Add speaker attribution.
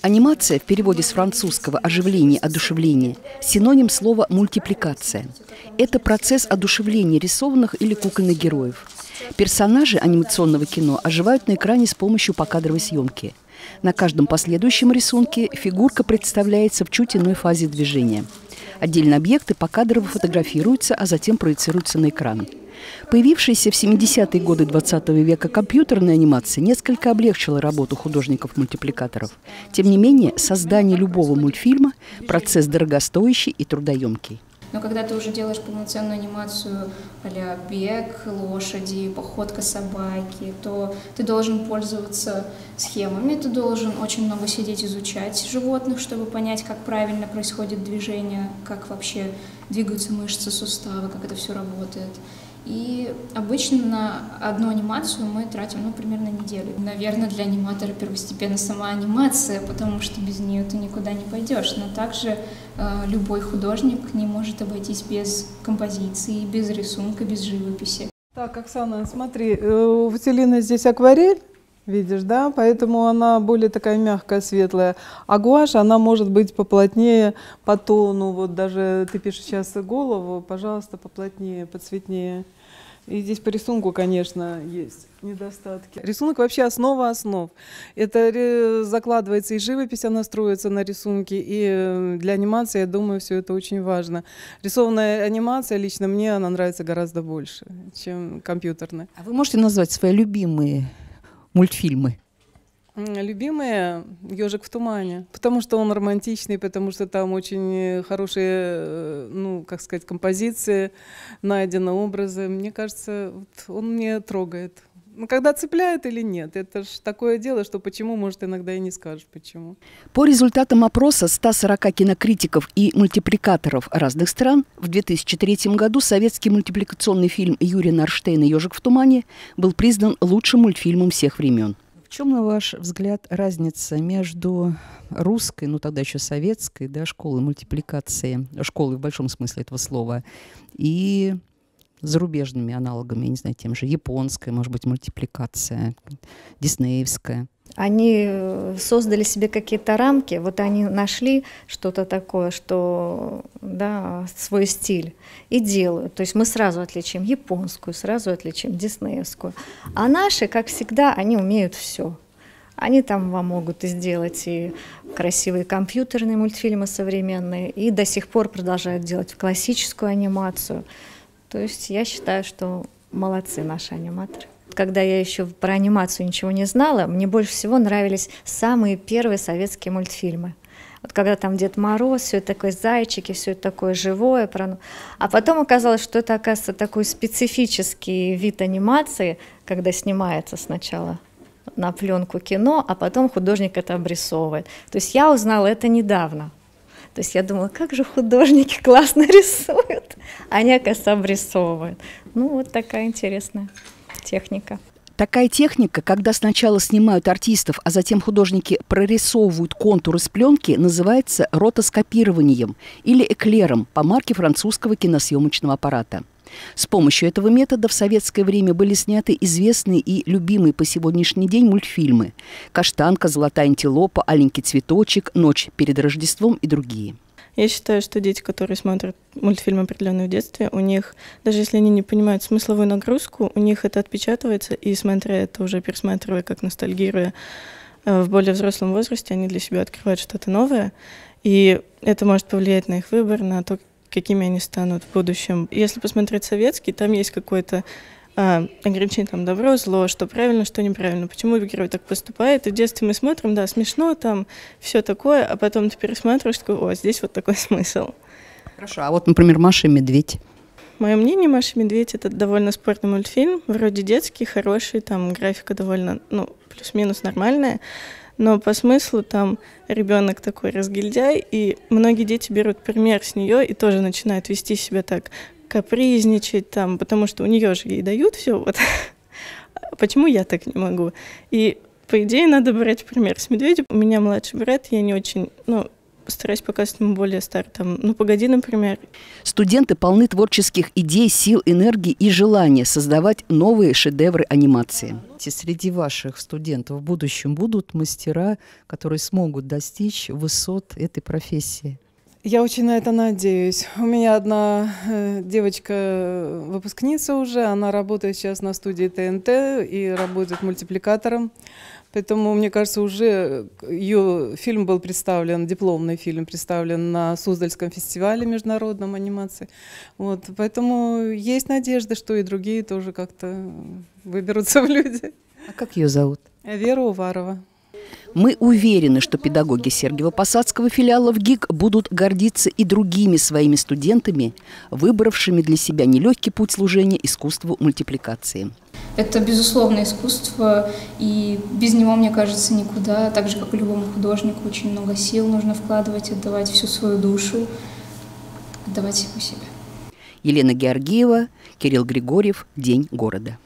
Speaker 1: Анимация в переводе с французского «оживление», «одушевление» – синоним слова «мультипликация». Это процесс одушевления рисованных или кукольных героев. Персонажи анимационного кино оживают на экране с помощью покадровой съемки. На каждом последующем рисунке фигурка представляется в чуть иной фазе движения. Отдельно объекты покадрово фотографируются, а затем проецируются на экран. Появившаяся в 70-е годы 20 века компьютерная анимация несколько облегчила работу художников-мультипликаторов. Тем не менее, создание любого мультфильма – процесс дорогостоящий и трудоемкий.
Speaker 2: Но когда ты уже делаешь полноценную анимацию а бег лошади, походка собаки, то ты должен пользоваться схемами, ты должен очень много сидеть изучать животных, чтобы понять, как правильно происходит движение, как вообще двигаются мышцы, суставы, как это все работает. И обычно на одну анимацию мы тратим, ну, примерно неделю. Наверное, для аниматора первостепенно сама анимация, потому что без нее ты никуда не пойдешь. Но также э, любой художник не может обойтись без композиции, без рисунка, без живописи.
Speaker 3: Так, Оксана, смотри, э, у Василины здесь акварель, видишь, да, поэтому она более такая мягкая, светлая. А гуашь, она может быть поплотнее по тону, вот даже ты пишешь сейчас голову, пожалуйста, поплотнее, поцветнее. И здесь по рисунку, конечно, есть недостатки. Рисунок вообще основа основ. Это закладывается и живопись, она строится на рисунке, и э, для анимации, я думаю, все это очень важно. Рисованная анимация, лично мне, она нравится гораздо больше, чем компьютерная.
Speaker 1: А вы можете назвать свои любимые мультфильмы?
Speaker 3: Любимые «Ежик в тумане», потому что он романтичный, потому что там очень хорошие, э, ну, как сказать, композиции, найдены образы. Мне кажется, вот он мне трогает. Ну, когда цепляет или нет, это же такое дело, что почему, может, иногда и не скажешь почему.
Speaker 1: По результатам опроса 140 кинокритиков и мультипликаторов разных стран в 2003 году советский мультипликационный фильм Юрия Нарштейна «Ежик в тумане» был признан лучшим мультфильмом всех времен. Чем, на ваш взгляд, разница между русской, ну тогда еще советской, да, школой мультипликации, школой в большом смысле этого слова, и зарубежными аналогами, я не знаю, тем же японская, может быть, мультипликация, диснеевская?
Speaker 4: Они э, создали себе какие-то рамки, вот они нашли что-то такое, что, да, свой стиль, и делают. То есть мы сразу отличим японскую, сразу отличим диснеевскую. А наши, как всегда, они умеют все. Они там вам могут сделать и красивые компьютерные мультфильмы современные, и до сих пор продолжают делать классическую анимацию. То есть я считаю, что молодцы наши аниматоры когда я еще про анимацию ничего не знала, мне больше всего нравились самые первые советские мультфильмы. Вот когда там Дед Мороз, все такое зайчики, все это такое живое. А потом оказалось, что это, оказывается, такой специфический вид анимации, когда снимается сначала на пленку кино, а потом художник это обрисовывает. То есть я узнала это недавно. То есть я думала, как же художники классно рисуют, а они, оказывается, обрисовывают. Ну, вот такая интересная техника.
Speaker 1: Такая техника, когда сначала снимают артистов, а затем художники прорисовывают контуры с пленки, называется ротоскопированием или эклером по марке французского киносъемочного аппарата. С помощью этого метода в советское время были сняты известные и любимые по сегодняшний день мультфильмы «Каштанка», «Золотая антилопа», «Аленький цветочек», «Ночь перед Рождеством» и другие –
Speaker 5: я считаю, что дети, которые смотрят мультфильмы определенные в детстве, у них, даже если они не понимают смысловую нагрузку, у них это отпечатывается, и смотря это уже пересматривая, как ностальгируя э, в более взрослом возрасте, они для себя открывают что-то новое, и это может повлиять на их выбор, на то, какими они станут в будущем. Если посмотреть советский, там есть какой-то а, ограничение там добро, зло, что правильно, что неправильно, почему герой так поступает. И в детстве мы смотрим, да, смешно там, все такое, а потом ты пересматриваешь, такой, о, здесь вот такой смысл.
Speaker 1: Хорошо, а вот, например, Маша и Медведь.
Speaker 5: Мое мнение, Маша и Медведь это довольно спортный мультфильм, вроде детский, хороший, там графика довольно, ну, плюс-минус нормальная, но по смыслу там ребенок такой разгильдяй, и многие дети берут пример с нее и тоже начинают вести себя так капризничать там, потому что у нее же ей дают все, вот. Почему я так не могу? И по идее надо брать пример с медведем. У меня младший брат, я не очень, ну, стараюсь показывать ему более старый. Там, ну, «Погоди», например.
Speaker 1: Студенты полны творческих идей, сил, энергии и желания создавать новые шедевры анимации.
Speaker 6: Среди ваших студентов в будущем будут мастера, которые смогут достичь высот этой профессии?
Speaker 3: Я очень на это надеюсь. У меня одна э, девочка, выпускница уже, она работает сейчас на студии ТНТ и работает мультипликатором. Поэтому, мне кажется, уже ее фильм был представлен, дипломный фильм представлен на Суздальском фестивале международном анимации. Вот, поэтому есть надежда, что и другие тоже как-то выберутся в люди.
Speaker 1: А как ее зовут?
Speaker 3: Вера Уварова.
Speaker 1: Мы уверены, что педагоги Сергиева-Посадского филиала в ГИК будут гордиться и другими своими студентами, выбравшими для себя нелегкий путь служения искусству мультипликации.
Speaker 2: Это, безусловно, искусство, и без него, мне кажется, никуда. Так же, как и любому художнику, очень много сил нужно вкладывать, отдавать всю свою душу, отдавать всему себя.
Speaker 1: Елена Георгиева, Кирилл Григорьев. День города.